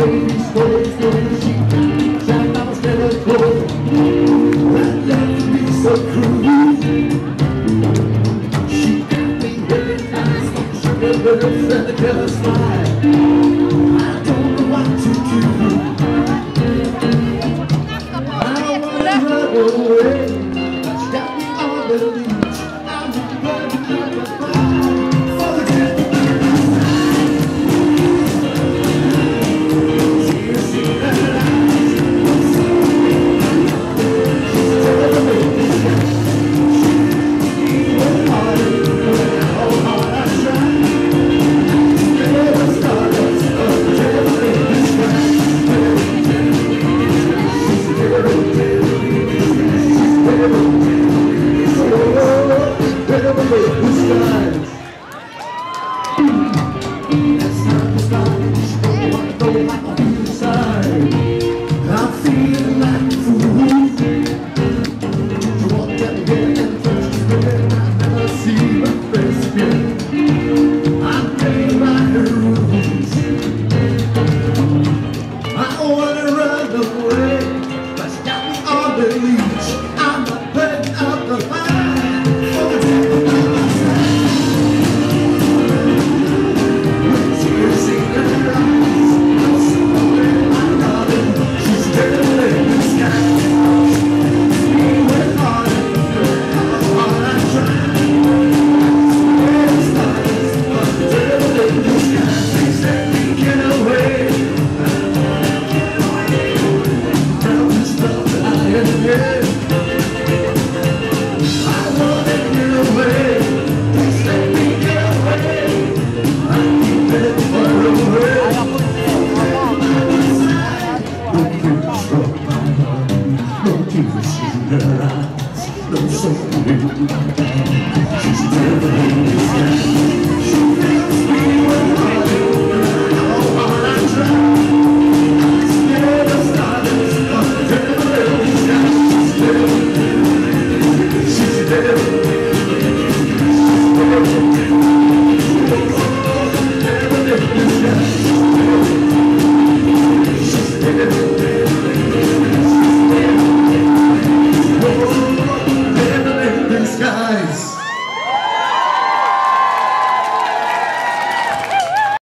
baby slowly is going to shoot Shine on a stellar glow That left. me so cruel She got me hypnotized On sugar birds and the color slide I don't know what to do I want to run away problema her eyes, no so. She's never